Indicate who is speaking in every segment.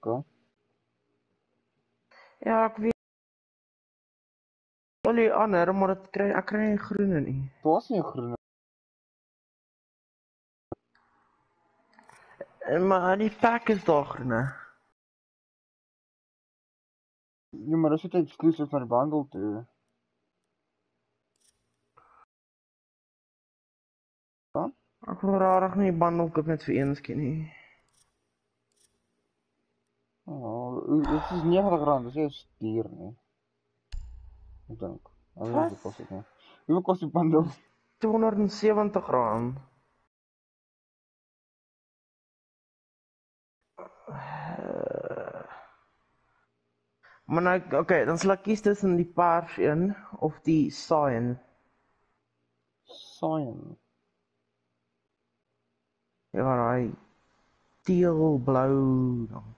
Speaker 1: Okay.
Speaker 2: Ja, ek weet al die ander, maar dit kry ek kry nie groene nie.
Speaker 1: Dit was nie 'n groen
Speaker 2: En maar die pack is daar groene.
Speaker 1: Ja, maar dis net eksklusief die bundle toe.
Speaker 2: Ek wil rarig nie bundel koop net vir een skin nie.
Speaker 1: Oh, dit is 90 rand, dis is duur nie. Ek dink. Ek weet
Speaker 2: Wat?
Speaker 1: nie kos dit nie. Hoeveel kos die bundle?
Speaker 2: 270 rand. Maar nou, okay, dan sal ek kies tussen die pers een of die cyan.
Speaker 1: Cyan.
Speaker 2: Ja, daai teal blou dan.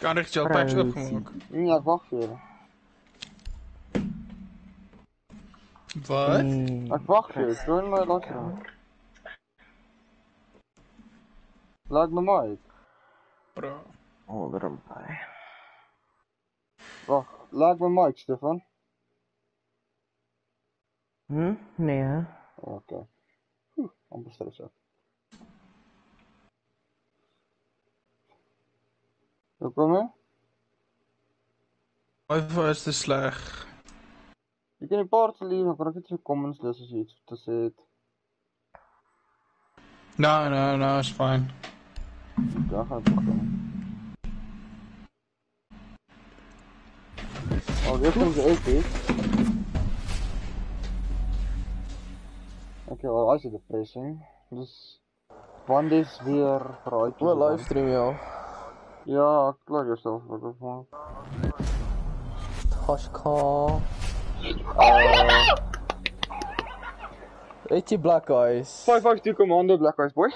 Speaker 1: Kan
Speaker 3: ik jetpacks
Speaker 2: Prozie.
Speaker 3: opgemaakt?
Speaker 1: Ja, wag vir julle.
Speaker 3: Wat?
Speaker 1: Wag vir julle. Doen my langs. Laat my mic.
Speaker 3: Bro.
Speaker 2: Hold hom by.
Speaker 1: Wag, laat my mic, Stefan.
Speaker 2: Hm? Nee. hè?
Speaker 1: Oké. Oeh, amper stres op. Hoe kom je?
Speaker 3: Wifi is te slecht.
Speaker 1: Je kan een paar te leven, maar ik heb je comments lezen als je iets te zeggen.
Speaker 3: No, no, no, it's fine.
Speaker 1: Ja, ga ik beginnen. Oh, dit is de epic. Oké, wel, als je de pressing. Dus, wanneer is weer vooruit?
Speaker 4: Wel livestream ja.
Speaker 1: Ja, wat op man.
Speaker 4: Hashka. Uh, het jy black eyes?
Speaker 1: 552 commando Black Eyes boy.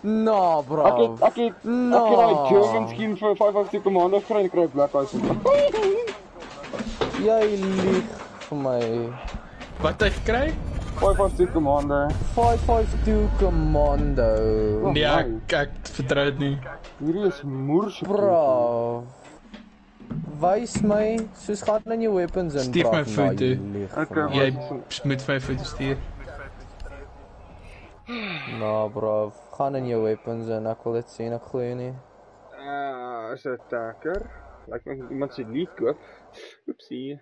Speaker 4: No, bro.
Speaker 1: Ek het ek het
Speaker 4: No.
Speaker 1: ek het daai German skin vir 552 commando en ek kry Black Eyes.
Speaker 4: Jy lieg vir my.
Speaker 3: Wat heb je gekregen?
Speaker 1: 552 commando.
Speaker 4: 552 Commando.
Speaker 1: Oh,
Speaker 3: Ja,
Speaker 1: my.
Speaker 3: ik, ik vertrouw het niet.
Speaker 1: Hierdie is moers.
Speaker 4: Bro. Wys my, soos gaan in jou weapons in.
Speaker 3: Stuur
Speaker 4: bro.
Speaker 3: my foto.
Speaker 4: Jy
Speaker 1: Okay,
Speaker 4: my.
Speaker 3: Jij moet vijf foto's sturen.
Speaker 4: Nou bro, gaan in jou weapons in. Ek wil dit sien, ek glo jou nie.
Speaker 1: Uh, is 'n attacker. Lyk my iemand se lead koop. Oepsie.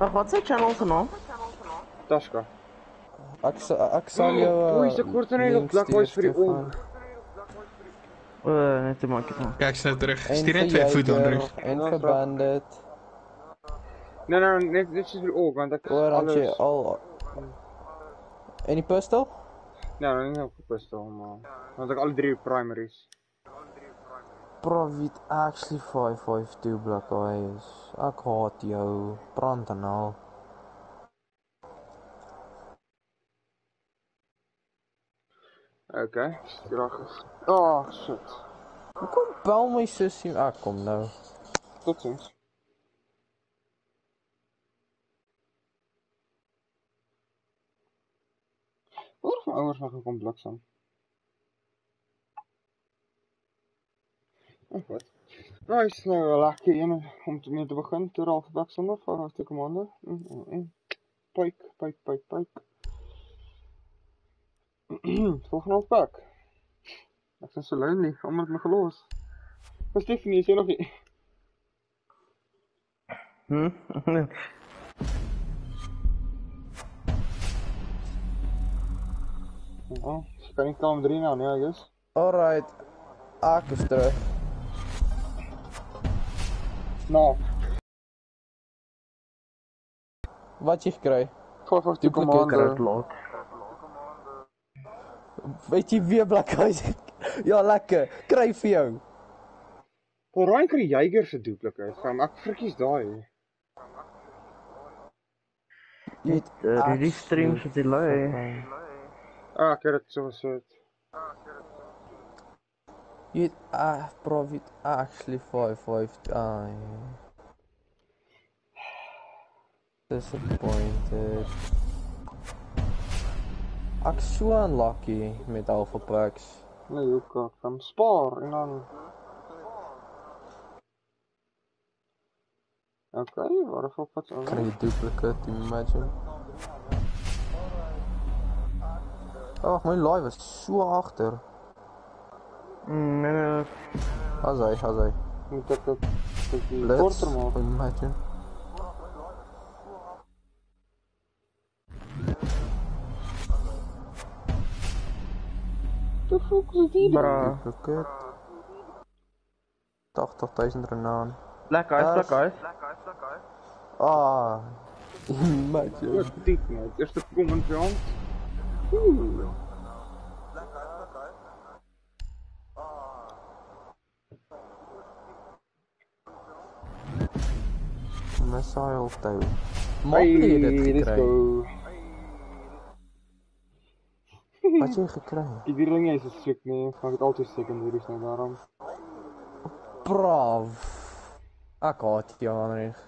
Speaker 2: Wag, wat is sy channel se naam?
Speaker 4: Sal jou uh,
Speaker 1: Oei, se kort en
Speaker 4: link
Speaker 1: Black vir die oom.
Speaker 2: Uh, net te maak het.
Speaker 3: Kijk, snel terug.
Speaker 4: En vir
Speaker 3: twee foto's
Speaker 4: Jager,
Speaker 3: terug.
Speaker 4: En
Speaker 1: Ja,
Speaker 4: vir
Speaker 1: bro.
Speaker 4: Bandit.
Speaker 1: Nee, nee, net dit is die oom want
Speaker 4: dan jy
Speaker 1: alles.
Speaker 4: al En die pistol?
Speaker 1: Nee, nee, nie op die pistol maar want ek al drie primaries.
Speaker 4: Weet actually 552 Black Eyes. Ek haat jou. Brand en al.
Speaker 1: Okay, graag. Oh, shit.
Speaker 4: Hoekom bel my sussie? Ah, kom nou.
Speaker 1: Totsiens. Waar van ouers nog gekom bliksem? Oh? Nou, is nou wel lekker een om te mee te begin. Toe al bliksem of voor de commando. Mm, mm, mm. Pike, pike, pike, pike. Volgende afpak. Ek is so lonely, almal het my gelos. Maar Stephanie, is jy nog nie?
Speaker 2: Hm?
Speaker 1: Ja, sy kan nie kamer 3 nou nie, I guess.
Speaker 4: Alright. Ek is terug.
Speaker 1: Nou,
Speaker 4: Wat jy gekry?
Speaker 1: 552
Speaker 4: Duplicate
Speaker 1: commando.
Speaker 2: Lock.
Speaker 4: Weet jy wie Black Eyes? ja, lekker. Kry vir jou.
Speaker 1: Paul Ryan kry Jager se duplicate. Gaan ek frikkies daai.
Speaker 4: Jy het
Speaker 2: Uh, die stream se delay.
Speaker 1: Ah, ek het dit so gesit.
Speaker 4: Jy het ah, bro, jy het actually 5-5. Ah, ja. Disappointed. Ek so unlucky met Alpha Packs.
Speaker 1: Nee, hoe kan gaan spaar en dan Okay, waar is op wat
Speaker 4: Kry
Speaker 1: aan?
Speaker 4: jy duplicate, imagine. Ag, my live is so agter.
Speaker 1: Korter maak?
Speaker 4: imagine.
Speaker 1: Toe fok is dit
Speaker 2: Bra.
Speaker 4: 80.000 renaan.
Speaker 2: Black eyes, black eyes.
Speaker 4: Ah,
Speaker 1: Ja,
Speaker 4: imagine.
Speaker 1: dit net. Eerste comment by ons. Oeh.
Speaker 4: Toe. Maak jy
Speaker 1: Hey,
Speaker 4: dit
Speaker 1: go.
Speaker 4: Wat jy gekry?
Speaker 1: Die dierling is so siek nee, ek het altyd secondaries nou daarom.
Speaker 4: Brav. Ek haat jou Henrik.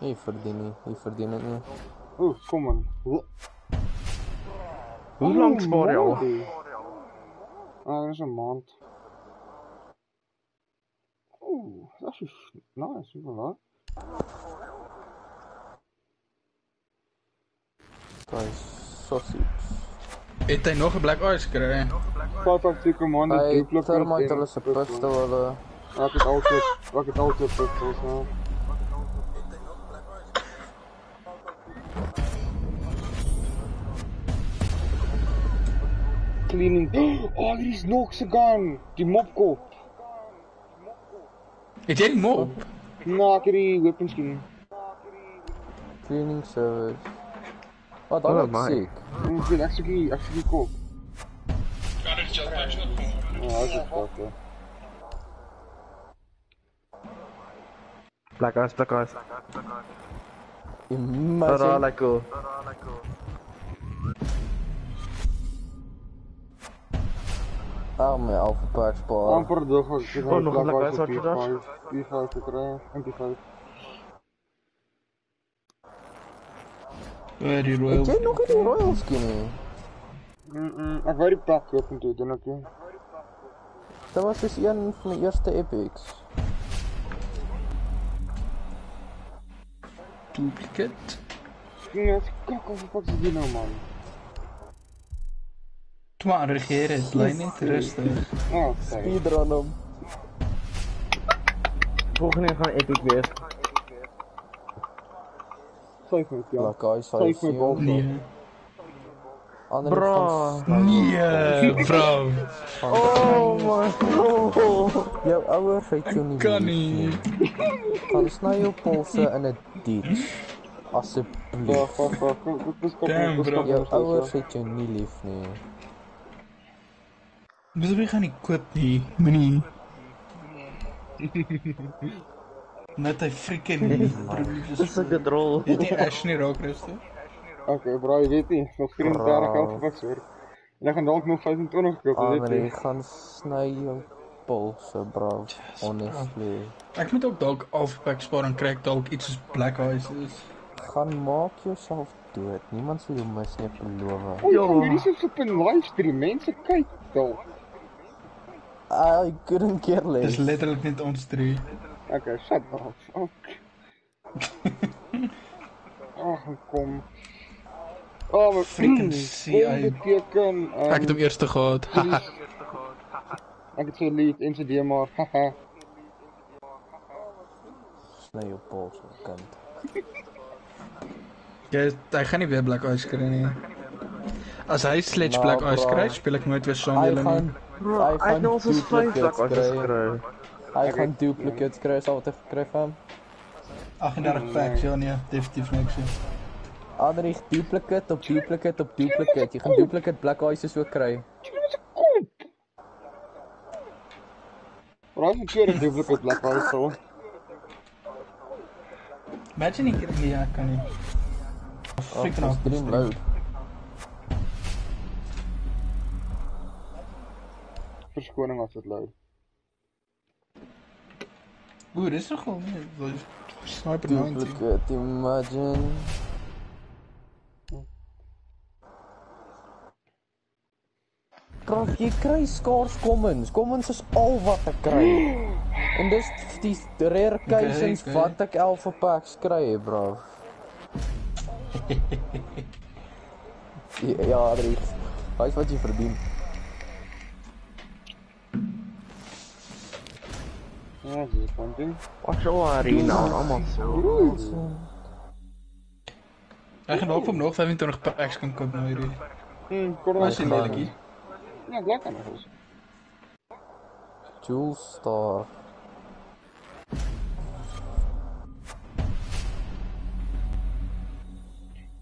Speaker 4: Jy verdien nie, jy verdien dit nie.
Speaker 1: Oeh, kom. Ho-
Speaker 2: Hoe lank spaar jy al?
Speaker 1: Ah, dat is een maand. Oeh, dat is nice, super wat.
Speaker 4: Daai sausage.
Speaker 3: Het hy nog 'n black eyes gekry?
Speaker 1: Vijf af twee commandos,
Speaker 4: Hy
Speaker 1: duplicate.
Speaker 4: termite
Speaker 1: en
Speaker 4: hulle se
Speaker 1: pistol.
Speaker 4: pistol hulle.
Speaker 1: Ek het altyd, ek het nou. Cleaning. Oh, hier is nog gun. Die mopkop.
Speaker 3: Het jy die mop?
Speaker 1: Knockety, whipping and scheme.
Speaker 4: Streaming service.
Speaker 2: Oh,
Speaker 4: that oh,
Speaker 2: looks
Speaker 4: sick.
Speaker 1: Mm, dude, that should be, that should be cool. Oh, that's just fucked up.
Speaker 2: Black eyes, black eyes.
Speaker 4: Imagine.
Speaker 2: Tara, like go. Tara, like go.
Speaker 4: Ah, my alpha pack
Speaker 1: amper het
Speaker 2: Oh, nog een wat je
Speaker 1: P5 P5 gekry, en P5.
Speaker 3: Ja, die
Speaker 4: Het
Speaker 3: royal.
Speaker 4: jy nog die royal skin?
Speaker 1: Mm, mm, die koop en toe doen ek nie.
Speaker 4: Dit was dus een van die eerste epics.
Speaker 3: Duplicate.
Speaker 1: Ek kak of wat is dit nou man?
Speaker 3: Toe maar regeer het, bly net rustig.
Speaker 1: Ah, sorry.
Speaker 4: Speedrun hom.
Speaker 2: Volgende gaan epic wees.
Speaker 1: Syf met ja.
Speaker 4: Black Eyes
Speaker 1: Syf
Speaker 4: sal
Speaker 1: met bal.
Speaker 3: Nee.
Speaker 4: Ander
Speaker 2: Bra.
Speaker 3: Nee, bro.
Speaker 2: Oh my god.
Speaker 4: Jou ouers het jou nie
Speaker 3: Kan
Speaker 4: lief
Speaker 3: nie.
Speaker 4: Gaan sny jou polse in 'n ditch.
Speaker 1: Ja, ja, ja, kom, kom, kom.
Speaker 3: Damn, bro.
Speaker 1: kom,
Speaker 4: Jou
Speaker 1: dis kom,
Speaker 4: ouers
Speaker 1: ja.
Speaker 4: het jou nie lief nie.
Speaker 3: Dis wie gaan nie koop nie. Moenie. Net hy freaking
Speaker 2: Dis 'n gedrol.
Speaker 3: Dit nie Ash nie raak rustig.
Speaker 1: Okay, bro, jy weet nie, nog 34 geld gefiks hoor. En ek gaan dalk nog 25 koop, jy weet
Speaker 4: Ander
Speaker 1: nie.
Speaker 4: gaan sny jou polse, bro. Honestly.
Speaker 3: Ek moet ook dalk afpak spaar en kry ek dalk iets soos Black Eyes is.
Speaker 4: Gaan maak jouself dood. Niemand sal jou mis nie, ek beloof.
Speaker 1: O, ja, hierdie is op 'n livestream. Mense kyk dalk.
Speaker 4: I couldn't care
Speaker 3: Dis
Speaker 4: less.
Speaker 3: letterlik net ons drie.
Speaker 1: Okay, shut up. Okay. Ag, kom. Oh, maar
Speaker 3: Freaking CI.
Speaker 1: Beteken um,
Speaker 3: Ek het hom eerste gehad. Haha.
Speaker 1: Ek het so lief NCD maar haha.
Speaker 4: Sny jou polse, kind.
Speaker 3: Jy hy gaan nie weer Black Eyes kry nie. As hy Sledge
Speaker 4: Nou,
Speaker 3: Black Eyes
Speaker 4: bro.
Speaker 3: kry, speel ek nooit weer saam julle
Speaker 4: gaan
Speaker 3: nie.
Speaker 2: Bro, hy het nou ons 5 black
Speaker 4: duplicates
Speaker 2: eyes
Speaker 4: kry.
Speaker 2: gekry.
Speaker 4: Hy gaan duplicates kry, sal wat hy gekry het van.
Speaker 3: 38 packs ja nee, definitief niks. nie.
Speaker 4: Adrich duplicate op duplicate op duplicate. Jy gaan duplicate black ice so kry.
Speaker 1: Raai moet keer 'n duplicate black ice so.
Speaker 3: Imagine ik er ja, kan niet.
Speaker 4: Oh,
Speaker 3: Freaking af.
Speaker 4: stream load.
Speaker 1: Verskoning as dit load.
Speaker 3: Oeh, dit is toch wel nee, Sniper 90.
Speaker 4: Duplicate, imagine. Krag, jy kry skaars commons. Commons is al wat ek kry. En dis die rare cases
Speaker 3: okay.
Speaker 4: wat ek alpha packs kry, bro. Ja, Adriek. Wys wat jy verdien.
Speaker 1: Ja, dis is one ding.
Speaker 2: Wat so arena, allemaal zo.
Speaker 3: Hij gaat ook op nog 25 packs kan kopen nou hierdie.
Speaker 1: Hm, kort
Speaker 3: Maar is.
Speaker 1: Ja, lekker nog eens.
Speaker 4: Jewel Star.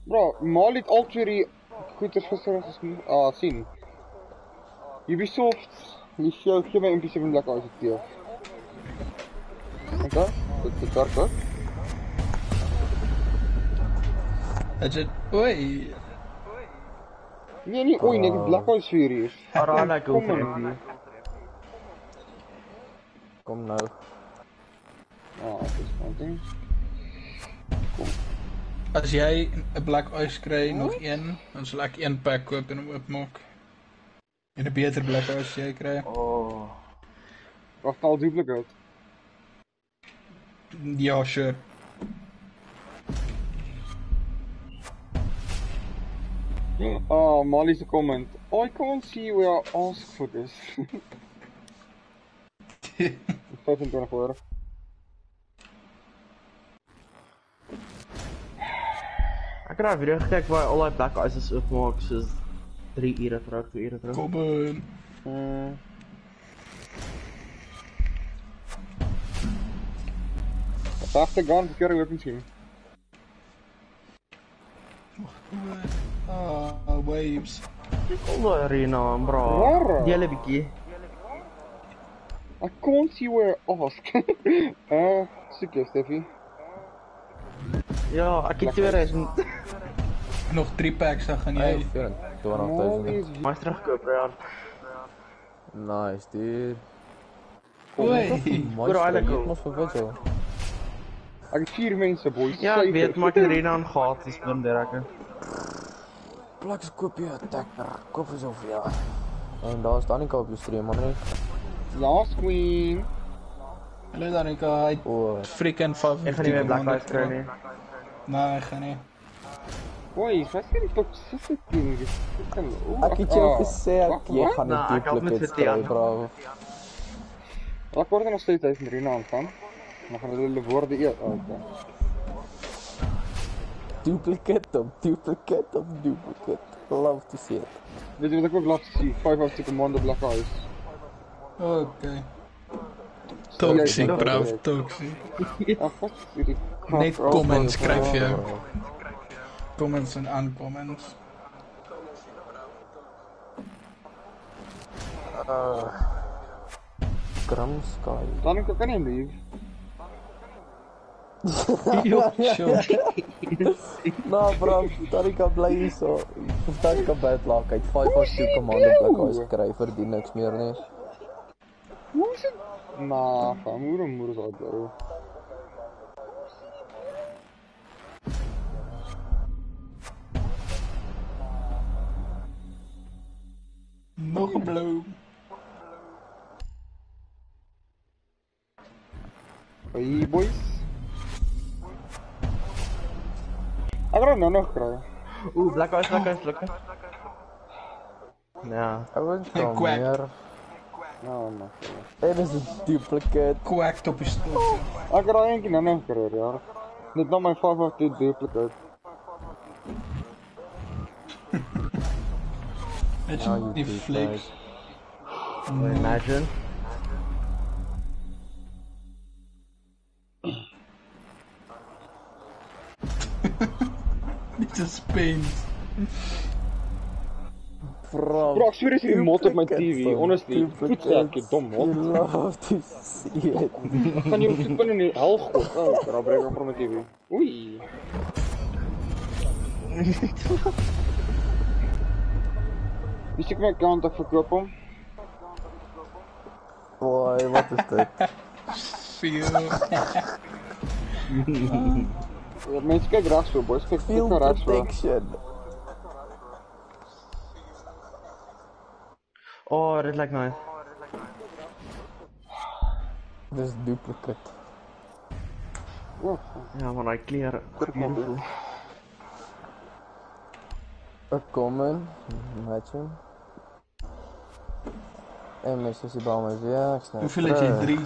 Speaker 1: Bro, Mal het al twee die goeders gister gesien. Ah. Ubisoft, die show MP7 Black Ice teel. Okay, dit is daar goed.
Speaker 3: Het is oei.
Speaker 1: Nee, nie oei, net die Black Ice vir hier is.
Speaker 2: Arana go
Speaker 1: Kom.
Speaker 4: Kom nou.
Speaker 1: Ah, dit is one ding.
Speaker 3: As jy 'n Black Ice kry nog een, dan sal ek een pack koop en hom oopmaak. En 'n beter Black Ice jy kry.
Speaker 2: Oh.
Speaker 1: Wacht al duplicate.
Speaker 3: Ja, sure.
Speaker 1: Ah, Molly's a comment. I can't see where ask for this. 25 euro.
Speaker 2: Ek het 'n video gekyk waar al die black ices oopmaak soos 3 ure terug, 2 ure terug.
Speaker 3: Kom in.
Speaker 1: Dacht ik gaan verkeerde weapons zien.
Speaker 3: Ah, waves.
Speaker 2: Kom arena, bro. 'n bietjie.
Speaker 1: I can't see where ask. uh, je Steffi.
Speaker 2: Ja, ek het 2000
Speaker 3: Nog 3 packs dan gaan
Speaker 4: Hey,
Speaker 3: jy.
Speaker 4: 24000.
Speaker 1: Molly's...
Speaker 2: maar ja.
Speaker 4: Nice, dude.
Speaker 3: Oei.
Speaker 2: Bro,
Speaker 4: Mooi
Speaker 2: ook.
Speaker 1: Ik heb vier mensen, boys.
Speaker 2: Ja, ek weet, maar het arena aan gratis bin dereke.
Speaker 4: Plaks koop jy 'n attacker. Koop vir soveel ja. En daar staan nie op jou stream man.
Speaker 1: Last queen.
Speaker 3: Hallo Danica, hy
Speaker 4: O,
Speaker 3: freaking 5.
Speaker 2: Ek gaan nie meer black kry nie.
Speaker 3: Nee, ek gaan nie.
Speaker 1: Boys, wat is die toxicity? Dit is fucking- Oeh,
Speaker 4: ek het jou
Speaker 1: ah.
Speaker 4: gesê ek
Speaker 1: Wacht,
Speaker 4: jy
Speaker 1: wat?
Speaker 4: gaan
Speaker 2: Nou,
Speaker 4: nie
Speaker 2: ek help met
Speaker 4: duplicates
Speaker 2: vir
Speaker 4: kry,
Speaker 2: Tian.
Speaker 4: bro.
Speaker 1: Word er nog steeds uit Marina woorde eet. Oh, okay.
Speaker 4: Duplicate op duplicate op duplicate. Love to see it.
Speaker 1: Weet je wat ik ook laat zien? 5 out of Commander Black Ice.
Speaker 3: Okay. Toxic,
Speaker 1: Ja,
Speaker 3: toxic.
Speaker 1: Ah, fuck.
Speaker 3: Net
Speaker 1: crap,
Speaker 3: comments skryf jy.
Speaker 1: oh,
Speaker 3: Comments en uncomments.
Speaker 4: Grim Sky.
Speaker 1: Dan ik kan niet
Speaker 3: Yok
Speaker 4: Nou bro, Tarika bly hierso. Tarika bad luck. Hy het 5 as toe commando blik hy skry verdien niks meer nie.
Speaker 1: Hoe is dit? Na, moeder moeder sal bro.
Speaker 3: Nog 'n blou.
Speaker 1: Hey boys. Ik ga nou nog krijgen.
Speaker 2: Ooh, black ice, black ice, black ice. Ja.
Speaker 4: Ouens
Speaker 3: Hey,
Speaker 4: kom
Speaker 3: quack.
Speaker 4: meer.
Speaker 1: Nou, nou.
Speaker 4: En is 'n duplicate.
Speaker 3: Kwakt op je stoel.
Speaker 1: Ik ga één keer nou nog krijgen, ja. Dit nou mijn 5 out of duplicate.
Speaker 3: Weet je, die flips.
Speaker 2: Imagine.
Speaker 3: Suspense.
Speaker 4: Bro,
Speaker 1: Bro, ek swear dis die mot op my TV. Honestly, voetsak, jy dom
Speaker 4: You
Speaker 1: mot.
Speaker 4: love to see it.
Speaker 1: Gaan op die in die hel gooi? Oh, daar breek ek van my TV. Oei. My kant ek verkoop hom?
Speaker 4: Boy, wat is dit?
Speaker 3: Veel.
Speaker 1: Ja, mense kyk regs so, boys, kyk kyk
Speaker 4: Field
Speaker 1: na regs so.
Speaker 4: protection.
Speaker 2: Oh, dit lyk nice.
Speaker 4: Dis duplicate.
Speaker 1: Ja,
Speaker 2: maar daai klere. Beautiful.
Speaker 4: A common, matching. En my sussie bel my weer, ek snap.
Speaker 3: Hoeveel het jy? 3.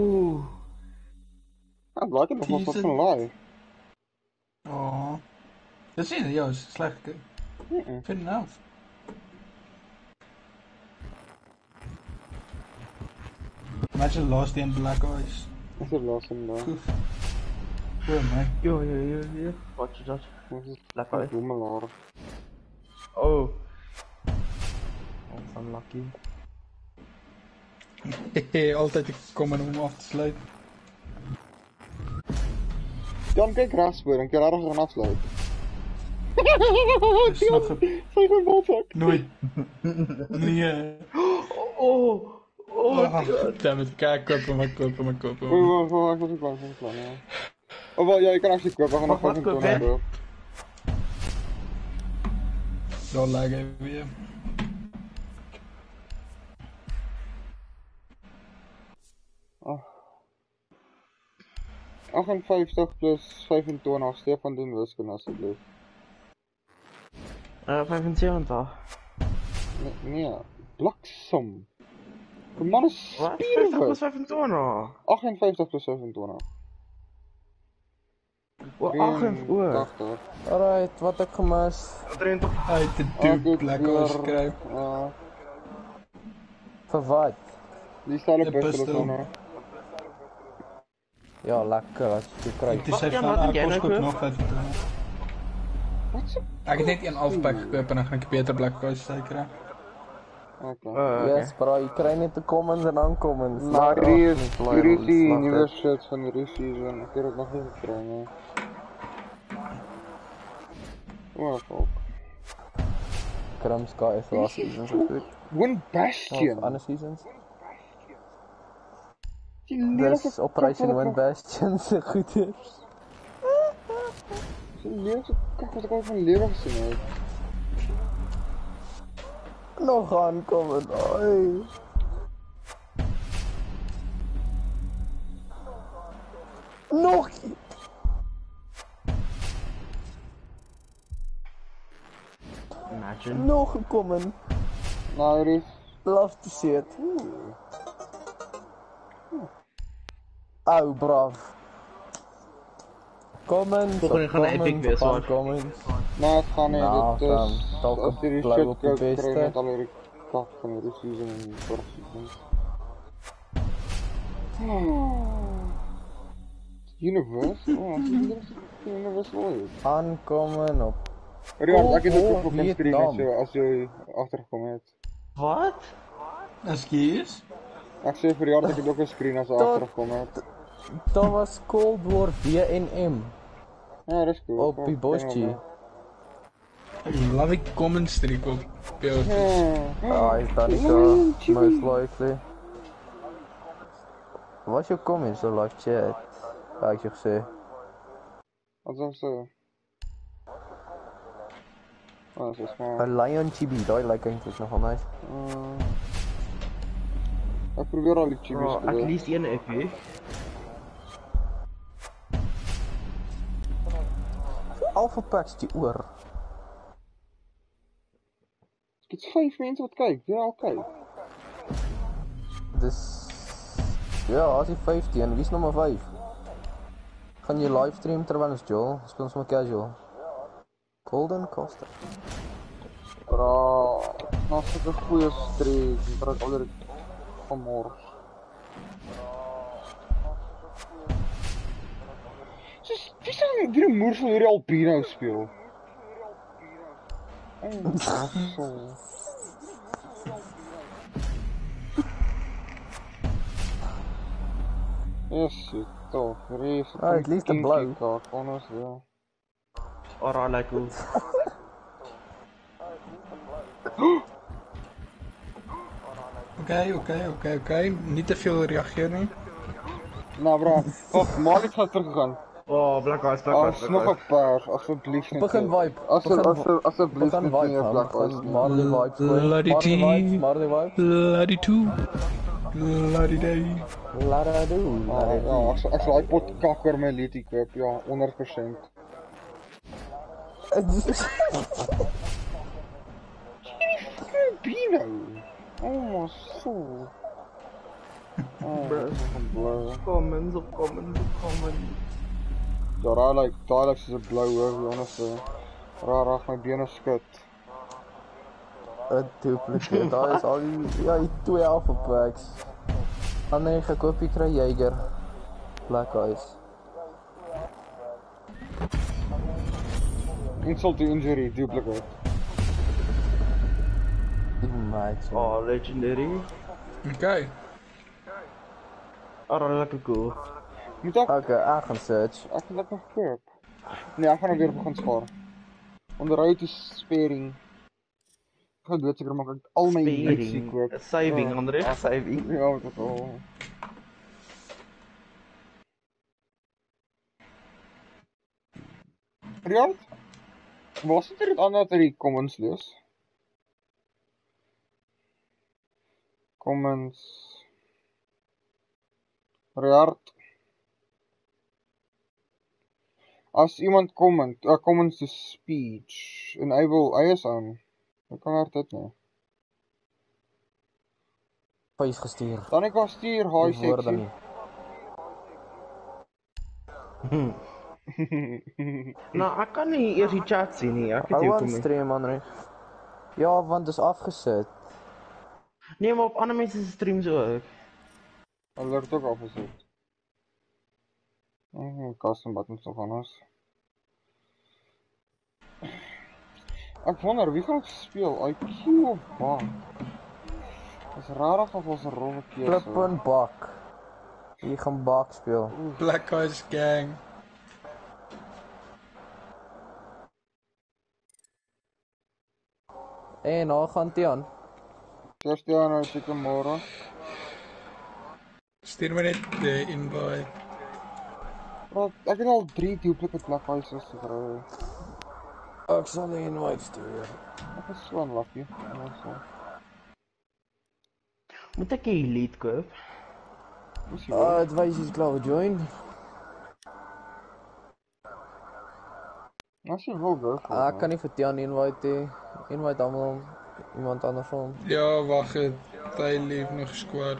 Speaker 2: Ooh.
Speaker 1: I'm liking the
Speaker 3: whole
Speaker 1: fucking live.
Speaker 3: Oh. Das ist yo, it's like schlecht, gell?
Speaker 1: Mhm.
Speaker 3: enough. auf. Imagine lost in black eyes.
Speaker 1: I said
Speaker 3: lost in black.
Speaker 2: Where am I? Yo, yo, yo, yo.
Speaker 1: Watch it,
Speaker 2: Josh. Black
Speaker 1: eyes.
Speaker 2: Oh. That's unlucky.
Speaker 3: Hehe, altijd ik kom om af te sluiten.
Speaker 1: Dan kyk regs voor, dan kan jy regtig gaan afsluit.
Speaker 3: Dus nog een...
Speaker 1: Sy gaan bolsak.
Speaker 3: Nooit. Nee.
Speaker 2: Oh. Oh.
Speaker 3: Oh, dammit, kijk, koop hem, maar koop hem, maar
Speaker 1: Wag,
Speaker 3: hem.
Speaker 1: wag, wag, ek was nie klaar nie. Of wel, ja, jy kan actually koop, ek gaan nog 25
Speaker 2: jy?
Speaker 1: koop.
Speaker 3: Daar lag hij weer.
Speaker 1: 58 plus 25, Stefan doen wiskunde asseblief.
Speaker 2: Uh, 75.
Speaker 1: Nee, nee, bliksem. Die man is
Speaker 2: Wat? 50 plus
Speaker 1: spierwit.
Speaker 2: 25.
Speaker 1: 58 plus 25.
Speaker 2: O, 8 oor.
Speaker 1: 83.
Speaker 4: Alright, wat ek gemis.
Speaker 2: 83.
Speaker 3: Uit Black
Speaker 1: weer,
Speaker 3: Eyes kruip.
Speaker 1: Ja,
Speaker 4: Vir wat?
Speaker 1: die stelle
Speaker 3: Een
Speaker 1: pistool
Speaker 3: pistool.
Speaker 4: Ja, lekker, as jy kry.
Speaker 3: Dit is van
Speaker 2: Arkoskop
Speaker 3: nog
Speaker 1: dat
Speaker 3: Ek het net een alfpak gekoop en dan gaan ek 'n beter black price kry.
Speaker 1: Okay.
Speaker 2: Uh, okay.
Speaker 4: Yes, bro, jy kry net de commons en uncommons.
Speaker 1: Maar hier is Rusie,
Speaker 4: nieuwe
Speaker 1: shirts van Rusie, zo. Ik heb het nog niet gekregen. Oh, fuck.
Speaker 4: Krumska is last season, so goed. One
Speaker 1: Bastion!
Speaker 4: Ja, oh,
Speaker 1: other seasons?
Speaker 4: Dis Operation
Speaker 1: ek
Speaker 4: Bastion se goeders.
Speaker 1: nog- Die lelike kak ek al van gesien het.
Speaker 4: Nog aankommen. Oi. Nog een.
Speaker 2: Imagine.
Speaker 4: nog gekomen.
Speaker 1: Nou, Rief.
Speaker 4: Love to see it. Au, brav. Comment,
Speaker 2: Volgende gaan een epic hoor.
Speaker 4: comments.
Speaker 1: Nou, het gaan nie.
Speaker 4: Nou,
Speaker 1: Dit
Speaker 4: dan,
Speaker 1: is... die shit
Speaker 4: op
Speaker 1: kry
Speaker 4: beste.
Speaker 1: van en season. Universe? Oh, Universe ooit.
Speaker 4: Aankomen op.
Speaker 1: Rian, het
Speaker 4: Oh,
Speaker 1: ook op my screen as jy agtergekom het.
Speaker 2: Wat?
Speaker 3: Als je is.
Speaker 1: Ek sê vir Rian, ek het ook 'n screen as hy
Speaker 4: Tot- Dat was Cold War BNM
Speaker 1: Ja, dis cool.
Speaker 4: op.
Speaker 3: Laat ik comment streak op.
Speaker 1: Ja.
Speaker 4: Ah, is dat niet zo? Most likely. Wat is jouw comment zo live chat? Ja, ik zeg ze.
Speaker 1: Wat sou sê? Oh, is maar.
Speaker 4: Een Lion Chibi, dat lijkt eigenlijk nogal nice.
Speaker 1: Uh, ek probeer al die chibis
Speaker 2: Bro, at least een epic.
Speaker 4: alpha patch die oor.
Speaker 1: Ek het vyf mense wat kyk. Ja, okay.
Speaker 4: Dis Ja, as jy 15, wie's nommer 5? Gaan jy livestream terwyl ons Joel speel ons maar casual. Golden Costa.
Speaker 1: Bro, nog 'n goeie streek, bro, alreeds vanmôre. Die moer van hierdie albino speel? Oh. Yes, shit, toch, reef.
Speaker 4: Ah, at least a blow.
Speaker 1: Kaart, anders.
Speaker 3: Oké, oké, oké, oké. Niet te veel reageren.
Speaker 1: Nou bro, oh, Malik gaat teruggegaan.
Speaker 2: Oh, Black Ops, Black
Speaker 1: Ops,
Speaker 2: Black Ops.
Speaker 1: Paars, alsjeblieft niet.
Speaker 4: Pak
Speaker 1: een
Speaker 4: vibe.
Speaker 1: Alsjeblieft niet meer Black
Speaker 4: Ops. Marley vibes.
Speaker 3: Bloody
Speaker 4: T. Marley vibes.
Speaker 3: Bloody 2. Bloody Day.
Speaker 1: Bloody
Speaker 4: Doo.
Speaker 1: Ja, als je ich kak weer mijn lied ik heb, ja, 100%. Bino. Oh, zo. Oh, kom,
Speaker 2: mensen, kom, mensen, kom, mensen.
Speaker 1: So raai like daai like soos 'n blou hoor die onderste. Raai rag my bene skud.
Speaker 4: 'n Duplicate. Daai is al die ja, die 12 packs. Ander gekoop jy kry Jaeger. Black Eyes.
Speaker 1: Insult to injury duplicate.
Speaker 4: Nice.
Speaker 2: Oh, legendary.
Speaker 3: Okay.
Speaker 2: Alright, lekker cool.
Speaker 1: Moet ek,
Speaker 4: Oké, gaan search.
Speaker 1: het dit nog gekoop. Nee, gaan nou weer begin spaar. Onderhoud is sparing. Ek gaan doodseker maak ek al
Speaker 2: Sparing.
Speaker 1: koop.
Speaker 2: Saving, André. Saving.
Speaker 1: Ja, wat het al. Riant? Was dit er aan dat die comments lees? Comments. Riant. As iemand comment, uh, comments to speech, enable IS aan. Dan kan er dit nou.
Speaker 4: Face gestuur.
Speaker 1: Dan ek kan stuur hi seksie.
Speaker 4: nie.
Speaker 2: Nou, ek kan nie eers die chat sien nie. Ek het jou
Speaker 4: aan
Speaker 2: kom.
Speaker 4: stream, André. Ja, want het is afgezet.
Speaker 2: Nee, maar op ander mense se streams ook.
Speaker 1: Hulle word ook afgesit. Custom buttons of anders. Ek wonder wie gaan speel, IQ of Bank? Dis rarig of ons 'n rowwe keuse.
Speaker 4: Flip en bak. Hier gaan bak speel.
Speaker 3: Black Eyes Gang.
Speaker 4: En nou gaan Tian.
Speaker 1: Christian, nou seker môre.
Speaker 3: Stuur my net die invite.
Speaker 1: Maar ek het al 3 duplicate black eyes gekry.
Speaker 4: Ek sal die invite stuur.
Speaker 1: Ek is so unlucky. Ja, so.
Speaker 2: Moet ek 'n elite koop?
Speaker 4: Ah, het wys is klaar join.
Speaker 1: As jy wil go.
Speaker 4: Ah, ek kan nie vir Tian invite hê. Invite almal iemand anders om.
Speaker 3: Ja, wag. Hy leef nog squad.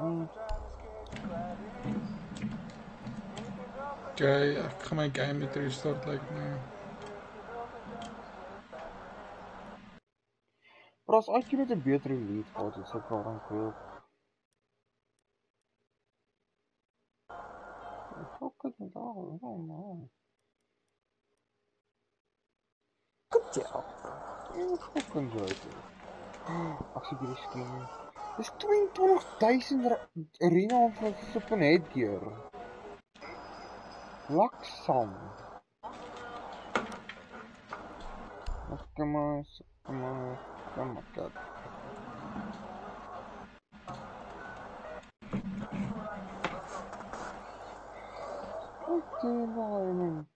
Speaker 1: Mm,
Speaker 3: Okay, ek gaan my game net restart like nou.
Speaker 1: Maar as IQ net 'n beter lead gehad het, sou ek daaraan koop. Hoe kan dit nou? Oh man.
Speaker 4: Ja.
Speaker 1: Hoe fucking joke. Ag, sy hierdie skin. Dis 22000 ra- arena vir flippin headgear. Lock song. Come on, come on, come on, God. Okay, environment.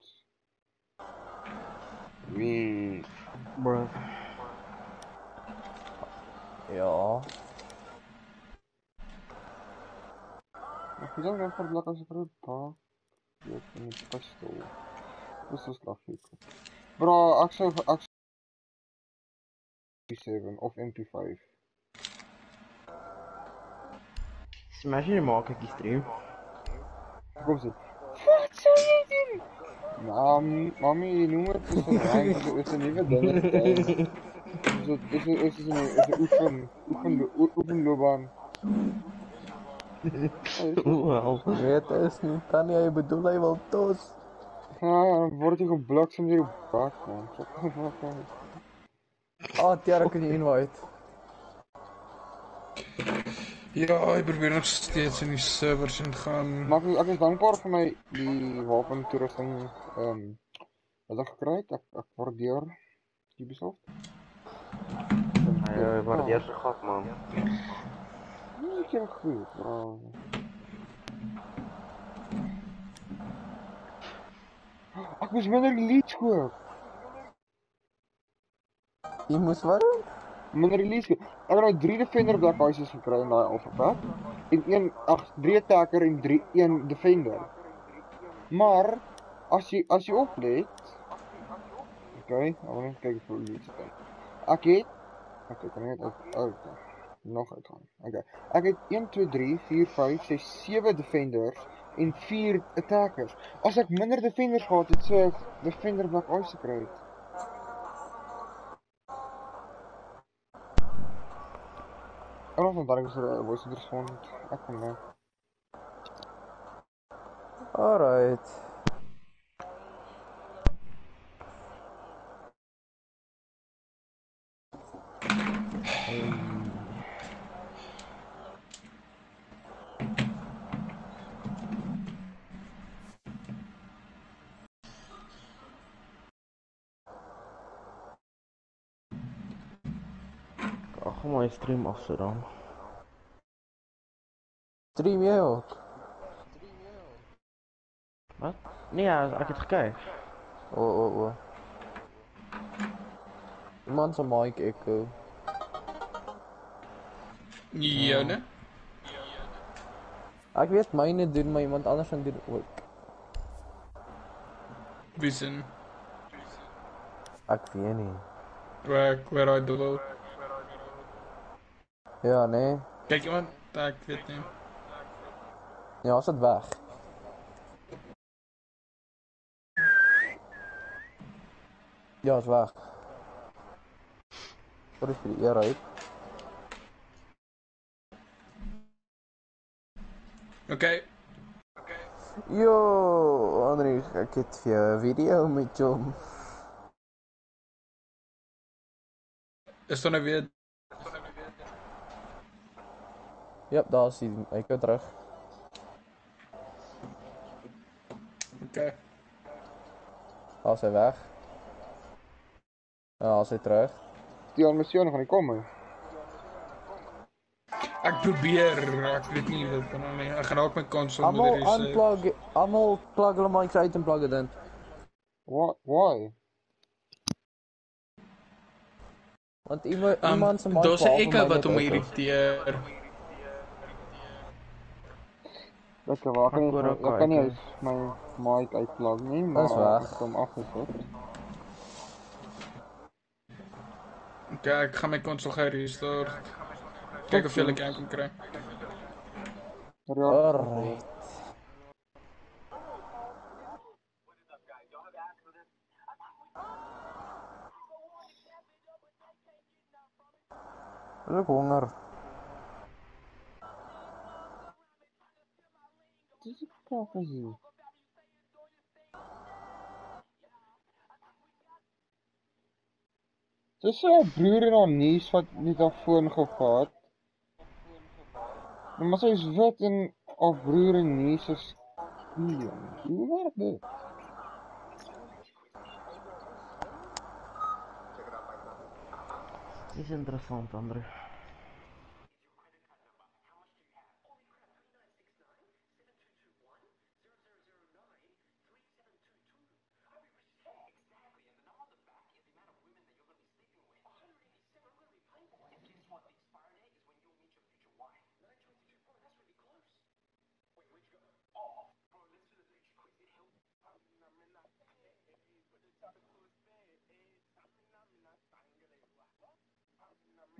Speaker 1: We,
Speaker 2: bruh.
Speaker 4: Ja.
Speaker 1: to że Ford lata się trudno. As ek roep pa. Jy het nie pistool. Dis so slag hier. Bro, ek sou ek MP7 of MP5.
Speaker 2: Smash jy maak ek die stream.
Speaker 1: Kom sien. Wat sou jy doen? Mam, mami, noem het is een rank, het is een nieuwe ding. Is het is een is een oefen
Speaker 2: Wel.
Speaker 4: Weet is niet, Tanya, je bedoelt hij wel tos.
Speaker 1: Ja, dan word je geblokt hier op bak man.
Speaker 4: Ah, Tiara, kun je invite?
Speaker 3: Ja, ik probeer nog steeds in die servers in te gaan.
Speaker 1: Maar ek is dankbaar vir my die wapen toerusting ehm wat ek gekry het. Ek ek waardeer Ubisoft.
Speaker 2: Ja, waardeer se gat man.
Speaker 1: Ek is goed, bro. Ek moes minder leads koop.
Speaker 4: Je moest waarom?
Speaker 1: Minder release koop. Ek het nou 3 Defender Black Ices gekry in daai alpha pack. En een ag 3 attacker en 3 een Defender. Maar as jy as jy oplet Okay, ek wil net kyk vir leads kan. Ek het Okay, kan net uit okay. nog uitgaan. Okay. Ek het 1 2 3 4 5 6 7 Defenders en 4 attackers. As ek minder Defenders gehad het, sou ek Defender Black Ice gekry het. En ons dan is er voice respond. Ek kom nou.
Speaker 4: Alright.
Speaker 2: My stream afsit dan.
Speaker 4: Stream jij ook?
Speaker 2: Wat? Nee, ja, ek het gekyk.
Speaker 4: Oh, oh, oh. Iemand zijn mic echo.
Speaker 3: Ja, ne?
Speaker 4: Ik weet mijne doen, maar iemand anders gaan doen ook.
Speaker 3: Wie sin?
Speaker 4: Ik weet niet.
Speaker 3: Waar, waar uit doel?
Speaker 4: Ja, nee.
Speaker 3: Kijk iemand? Ja, ik weet niet.
Speaker 4: Ja, is het weg. Ja, is weg. Wat is die eer uit?
Speaker 3: Oké,
Speaker 4: Yo, André, ik heb 'n video met jou.
Speaker 3: is dan nou weer...
Speaker 4: Jep, daar is die eike terug. OK. Daar's hy weg. Ja, daar's hy terug.
Speaker 1: Die almisjoen gaan nie kom nie.
Speaker 3: Ek probeer, ek weet nie wat kan nie. Ek gaan ook my console moet reset.
Speaker 4: Almal unplug, almal plug hulle mics uit en plug dit in.
Speaker 1: What? Why?
Speaker 4: Want iemand
Speaker 3: um,
Speaker 4: iemand se mic
Speaker 3: daar's 'n
Speaker 4: ekko
Speaker 3: wat hom irriteer.
Speaker 1: Lekker waar
Speaker 2: hoor
Speaker 1: jy
Speaker 2: ook
Speaker 1: ek kan nie
Speaker 2: uit,
Speaker 1: eens my mic uitplug nie, maar
Speaker 4: is weg.
Speaker 1: ek het hom afgesit.
Speaker 3: Oké, ik ga mijn console gaan restart. Kijk of jullie game kan krijgen.
Speaker 1: Ja.
Speaker 4: Alright. Ik heb honger.
Speaker 1: Dis 'n kakkie. Dis sy haar broer en haar niece wat net haar foon gevat. Maar sy is wit en haar broer en niece is Indian. Hoe werk dit?
Speaker 2: Dis interessant, Andre.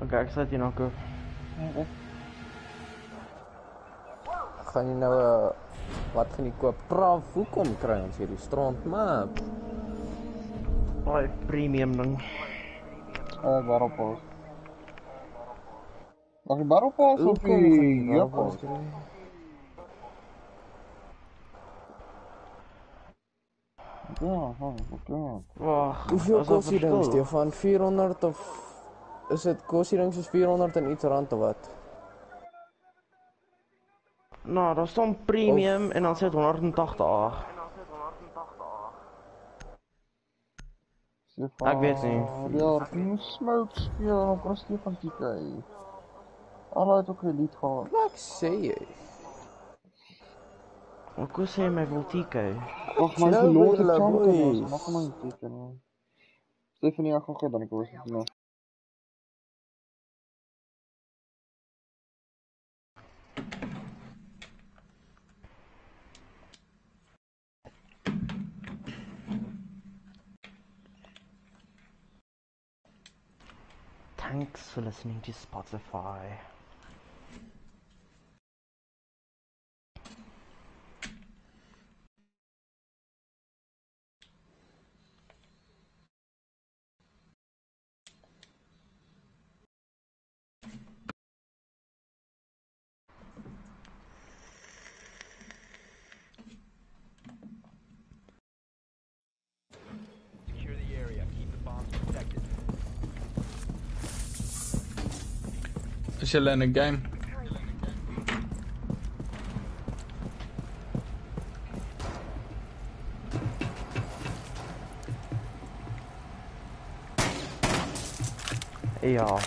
Speaker 2: Oké, okay, ik zet hier nog een okay.
Speaker 4: Gaan jy nou 'n uh, wat gaan jy koop? Praaf, hoekom kry ons hierdie strand map?
Speaker 2: Daai oh, premium ding.
Speaker 1: Uh, waarop pas? Mag jy waarop pas of
Speaker 4: jy ja pas?
Speaker 1: Ja, ha, oké.
Speaker 2: Wag,
Speaker 4: hoeveel kos dit
Speaker 2: dan,
Speaker 4: Stefan? 400 of is dit kos die ding soos 400 en iets rand of wat?
Speaker 2: Nou, daar staan premium en dan dit 180.
Speaker 1: Stefan.
Speaker 2: Ek weet nie.
Speaker 1: Ja, jy moet smoke speel en op Stefan TK. Alraai het ook 'n lied gehad.
Speaker 4: Wat jy?
Speaker 2: Ek wou sê my wil TK.
Speaker 1: Verloor
Speaker 4: by
Speaker 1: die. Mag maar nie teken nie. Stefanie, ek gaan gou dan ek hoor
Speaker 2: Thanks for listening to Spotify.
Speaker 3: Julle in 'n game?
Speaker 2: Ja.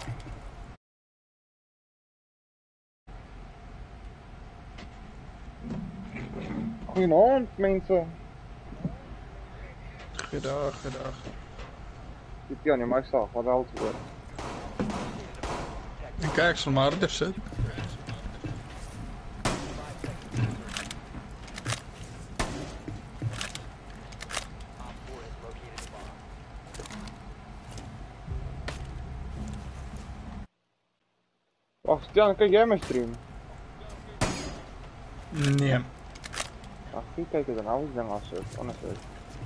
Speaker 1: Goeienaand mense.
Speaker 3: Goeiedag, goeiedag.
Speaker 1: Dit ja, nee, maar sê, wat al te hoor.
Speaker 3: Ek kyk sal maar harder sit.
Speaker 5: Op 4 has located the bomb.
Speaker 1: Wag, Stian, kyk jy my stream?
Speaker 3: Nee.
Speaker 1: Ag, jy kyk dit dan al die ding as dit anders is.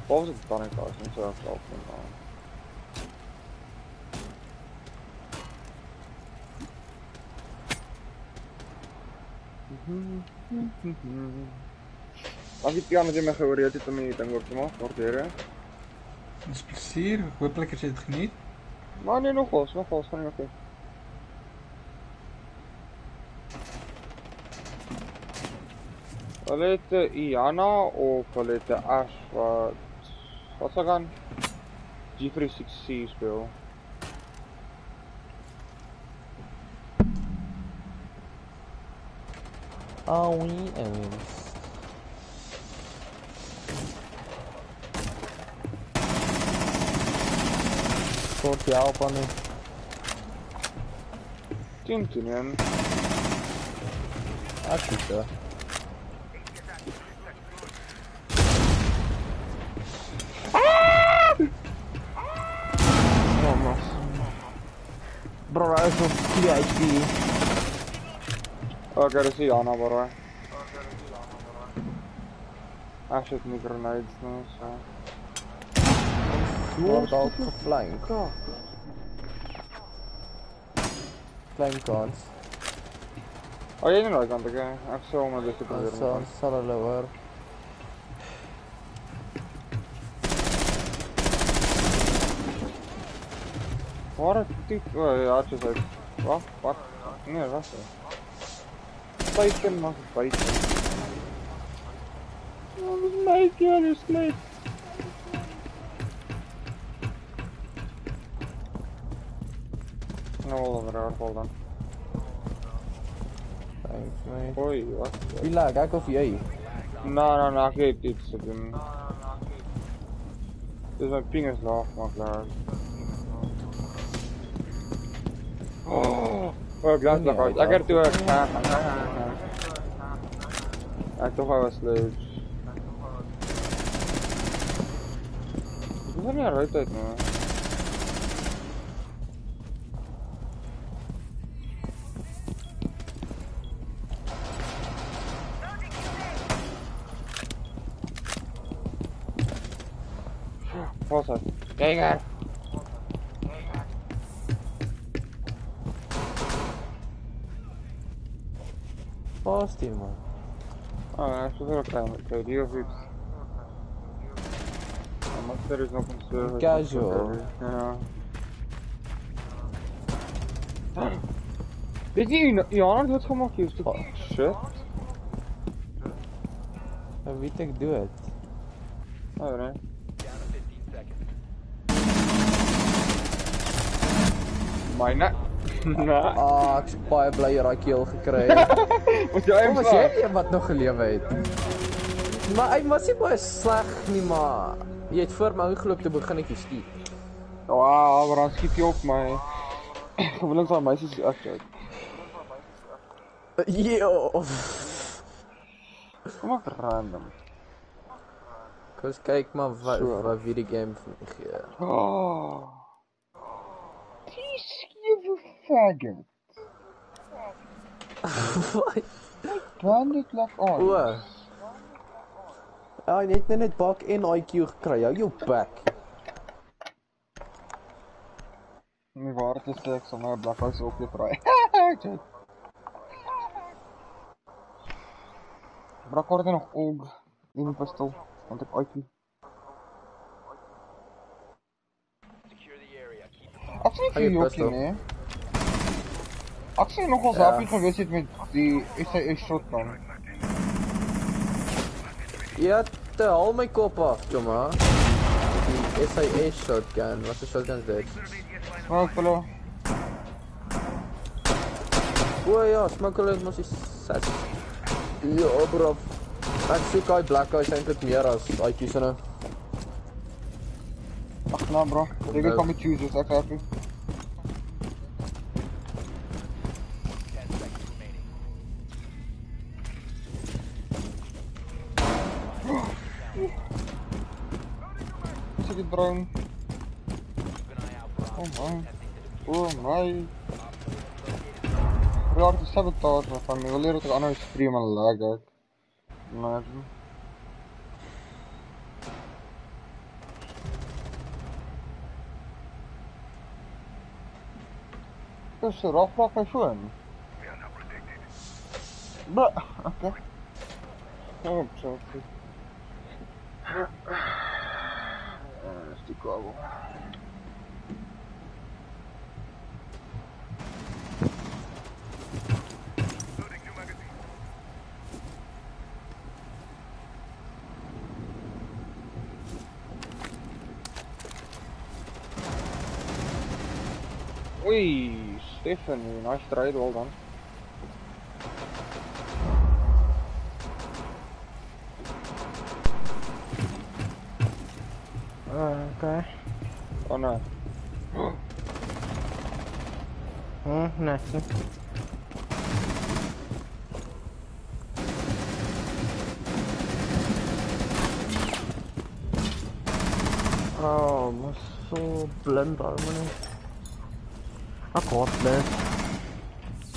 Speaker 1: Wat was net as en so en dan. Ag, ek kan net my gehoor jy het om oor te
Speaker 3: het jy dit geniet.
Speaker 1: Maar nee, nogals, nogals gaan nie oké. Hulle het 'n Iana of het 'n Ash wat wat gaan G360 speel.
Speaker 4: Oh, we owns. Sort the out,
Speaker 1: bunny. Tintinen. That's
Speaker 4: ah! you,
Speaker 2: sir. Vamos. Bro, I was 3 HP
Speaker 1: agresivno ja navaruje. A še mi grenades
Speaker 4: no vse. Mortal
Speaker 1: flying.
Speaker 4: Flying guns.
Speaker 1: Oh, yeah, you know I can't again. I'm so mad
Speaker 4: at
Speaker 1: you.
Speaker 4: Sal, sal lever.
Speaker 1: What a tip. Oh, yeah, I just like. What? What? Yeah, that's it. Wat? Spyker mag buite. Oh, my keer is net. Nou, wel raar val dan.
Speaker 4: Thanks mate.
Speaker 1: Oei, wat?
Speaker 4: Wie lag ek of jy?
Speaker 1: Nou, nou, nou, ek het iets te doen. Dis my ping is laag, maar klaar. Oh, Oh, glas naar uit. I er toe. Ek thought I was leuk. Ek tog
Speaker 4: hy was. Hoe?
Speaker 1: Oh, hij is. Oké, die of iets. Ja, maar er is nog een server.
Speaker 4: Casual.
Speaker 1: Ja. Weet je, Jan het gemaakt, je
Speaker 4: Oh.
Speaker 1: Shit.
Speaker 4: Wie ek doen dit?
Speaker 1: Oh, nee.
Speaker 5: Down to 15 seconds.
Speaker 1: Myne. Nee.
Speaker 4: Ah, is jy daai keel gekry het.
Speaker 1: Moet jy
Speaker 4: hom sê jy wat nog gelewe het. Maar hy was nie baie sleg nie, maar jy het voor my ingeloop te begin ek skiet.
Speaker 1: Ja, wow, maar dan skiet jy op my. Gewoonlik van meisies is ek uit.
Speaker 4: Jo.
Speaker 1: Eh, Kom op random.
Speaker 4: Kus kyk maar wat
Speaker 1: so.
Speaker 4: wat video game vir my gee. Ah.
Speaker 1: Oh. Dis skewe faggot. Wat? 12 o'clock on.
Speaker 4: O. Ja, net net net bak en IQ gekry. Hou jou bek.
Speaker 1: My waarheid is ek sommer blakhouts op jou braai. Brak word nog og in die pistool want ek
Speaker 5: IQ.
Speaker 1: Ek sien
Speaker 4: nie
Speaker 1: hoe
Speaker 4: jy
Speaker 1: nee. Ek sien
Speaker 4: nogals
Speaker 1: happy ja. gewees het met die SAS shotgun.
Speaker 4: Ja, te haal my kop af, Toma. Die SAS shotgun. Wat 'n shotgun is dit?
Speaker 1: Smoke hulle.
Speaker 4: O ja, smokkel het mos die sat. Ja, bro. Ek soek daai black eyes eintlik meer as se nou.
Speaker 1: Ag nou bro,
Speaker 4: nou.
Speaker 1: kan met choose ek happy. Sit die brown.
Speaker 5: Keep an eye out for
Speaker 1: Oh my. my. Raak die sabotage van my. Wil leer dat ek aanhou stream en lag ek. Imagine. Dis so raak raak my foon. But, okay. Oh, so. struggle. Ui, Stefan, nice trade, well done.
Speaker 2: faster.
Speaker 1: Oh,
Speaker 2: was so blind allemaal. Akkoord,
Speaker 1: blijf.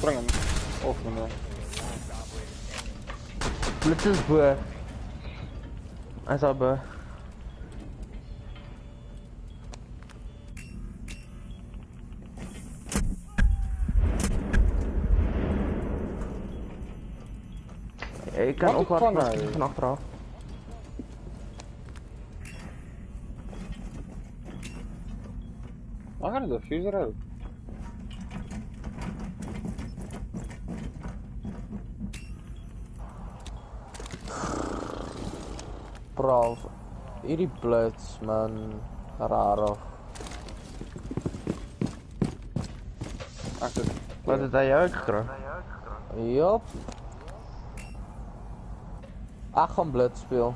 Speaker 1: Breng hem. Opnemen.
Speaker 2: Blitz is boe. Hij is al. Kan
Speaker 1: Wat
Speaker 2: opwacht
Speaker 1: van
Speaker 2: achteraf.
Speaker 1: Waar gaan de diffuser uit?
Speaker 4: Braaf. Hierdie blits man.
Speaker 1: Ag dit.
Speaker 2: Wat het hy jou gekry?
Speaker 4: Jop. Ek gaan blitz speel.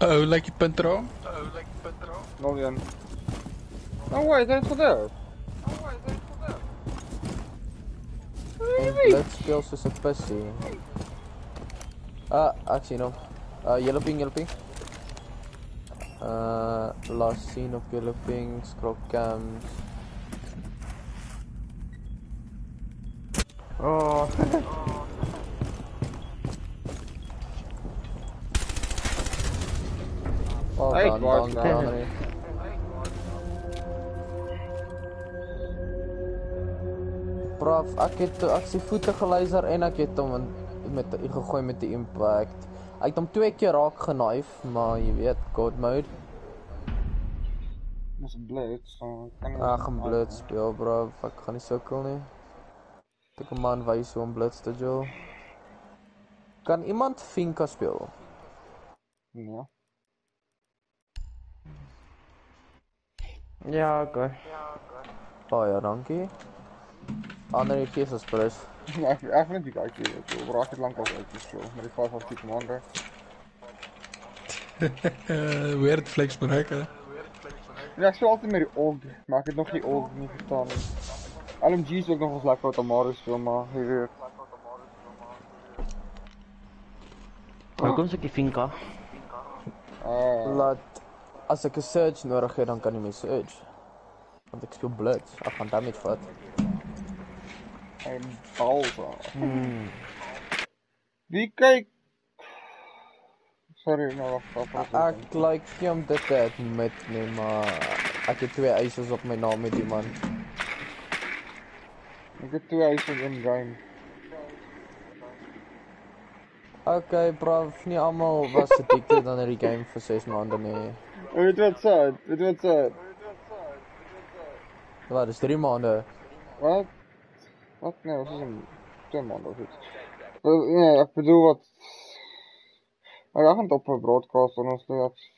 Speaker 3: Oh, lyk die punt raam?
Speaker 1: Nog een. Oh wait, dat is gedaan.
Speaker 4: En blitz speel soos 'n pussy. Ah, sien hom. Uh yellow ping, yellow ping. Uh last seen op yellow ping, scroll cams. Well
Speaker 1: Hey,
Speaker 4: done,
Speaker 1: guys.
Speaker 4: done, done, Henry. Prof, ek het ek sy voete geluister en ek het hom met gegooi met die impact. Ek het hom twee keer raak geknife, maar jy weet, god mode.
Speaker 1: Dis 'n blitz, so ek kan nie.
Speaker 4: Ag, blitz speel, bro. Ek gaan nie sukkel nie. Ek 'n man wys hoe om blitz te doen. Kan iemand Finka speel?
Speaker 1: Ja.
Speaker 2: ja, oké.
Speaker 4: Oh ja, dankie. Ander keer as plus.
Speaker 1: Ek vind die hier. Ek raak dit lank al uit die show met die 5 of 10 commander.
Speaker 3: Weird flex hè?
Speaker 1: Ja, ek speel altyd met die org, maar ek het nog die org nie verstaan nie. LMG's ook nog ons lekker wat Amaris speel, maar jy weet.
Speaker 2: Nou kom sukkie Finka.
Speaker 1: Uh,
Speaker 4: Laat as ek 'n surge nodig het, dan kan jy my surge. Want ek speel blitz. Ek gaan damage vat.
Speaker 1: en balsa.
Speaker 4: Hmm.
Speaker 1: Wie kyk? Sorry, nou wag, wag, wag. wag.
Speaker 4: Ek like nie om dit te admit nie, maar ek het twee eises op my naam met die man.
Speaker 1: Ek het twee huise in game.
Speaker 4: Okay, brav, nie almal was addicted aan hierdie game vir 6 maande nie.
Speaker 1: Weet jy wat sê? Weet jy wat sê?
Speaker 4: Wat, dis 3 maande.
Speaker 1: Wat? Wat? Nee, wat is een twee maanden of iets. Nee, ek bedoel wat... Maar ek gaan het op 'n broadcast en ons het